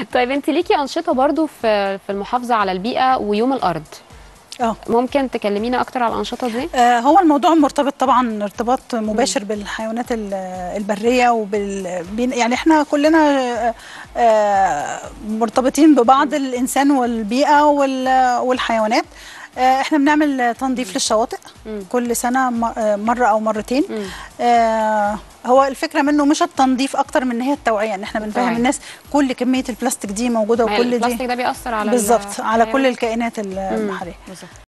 طيب انت ليكي أنشطة برضو في في المحافظة على البيئة ويوم الأرض؟ آه. ممكن تكلمينا أكتر على الأنشطة دي؟ آه، هو الموضوع مرتبط طبعا ارتباط مباشر بالحيوانات ال- البرية وبال يعني إحنا كلنا آه، مرتبطين ببعض الإنسان والبيئة وال- والحيوانات. آه، إحنا بنعمل تنظيف للشواطئ كل سنة آه، مرة أو مرتين. آه، هو الفكرة منه مش التنظيف أكتر من إن هي التوعية إن إحنا بنفهم. الناس كل كمية البلاستيك دي موجودة وكل دي البلاستيك ده بيأثر على بالظبط على كل الحيوانات. الكائنات بالظبط